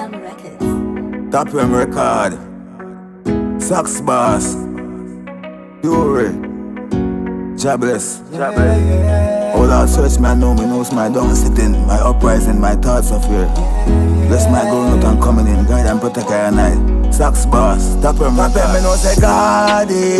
M Records. Top M record. Socks Boss. Fury. Jobless. Jobless. Oh, All out search me, I know me knows my down sitting, my uprising, my thoughts of fear. Bless my going out and coming in, guide and protect I and I. Socks Boss, top M record. me know say God is real, and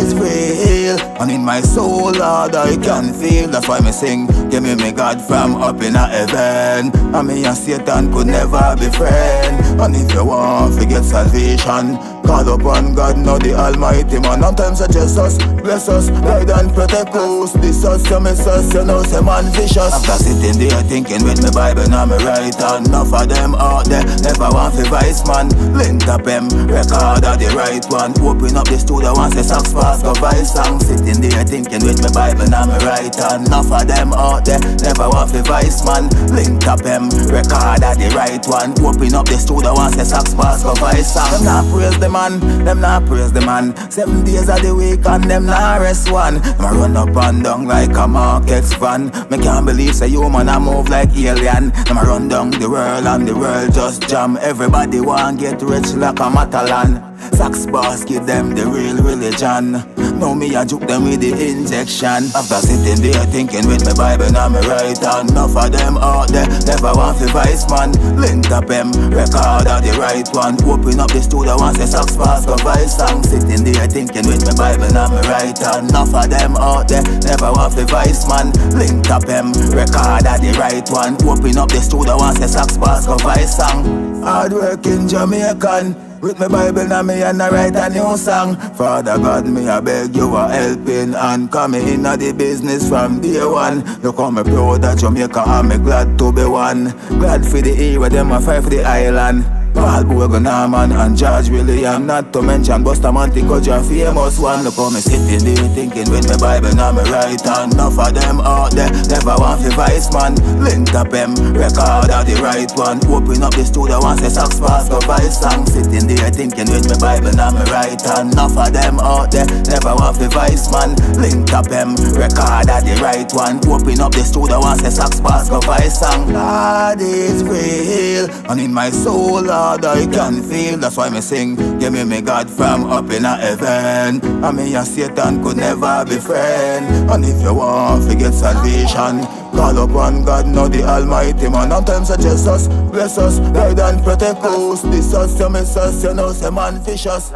in my soul, Lord, I can feel. That's why me sing. Give me me God from up in a heaven. And me and Satan could never be friend. And if you want to get salvation, call upon God, not the Almighty man. Sometimes suggest us, bless us, guide and protect us. This us, you miss us, you know, say man vicious. After sitting there thinking with me Bible, now me right hand. Enough of them out there, never want to vice man. Link up them, record of the right one. Open up the studio, once the sax fast, go vice song. Sitting there thinking with me Bible, now me right hand. Enough of them out there, never want to vice man. Link up them, record at the right one. Open up the studio once the sax pass go vice song. Them not praise the man, them not praise the man. Seven days of the week and them not rest one. A run up and down like a market van. Me can't believe say human a move like alien. Them run down the world and the world just jam. Everybody want get rich like a Matalan. Socks boss give them the real religion. Now me a juke them with the injection. After sitting there thinking with my Bible and my right hand. Enough of them out there never want to vice man. Link up them, record of the right one. Open up the studio once the Socks boss go vice song. Sitting there thinking with my Bible and my right hand. Enough of them out there never want to vice man. Link up them, record of the right one. Open up the studio once the Socks boss go vice song. Hard working Jamaican. With my Bible now me and I write a new song. Father God me I beg you a helping and Come in the business from day one. You come me proud that Jamaica and me glad to be one. Glad for the era them a fight for the island Paul Bogle, Norman and George William Not to mention Bustamante, you're famous one. Look how me sitting there thinking with my Bible now me right hand Enough of them out there, never want to vice man. Link up them, record of the right one. Open up the studio once the sax pass go vice song Sitting there thinking with my Bible now me right hand Enough of them out there, never want to vice man. Link up them, record of the right one. Open up the studio once the sax pass go vice song God is real, and in my soul Lord, I can feel. That's why me sing. Give me me God from up in a heaven. And me and Satan could never be friend. And if you want to get salvation, call upon God, not the Almighty man. Sometimes suggest us, bless us, guide and protect us. This us, you miss us, you know, say man vicious.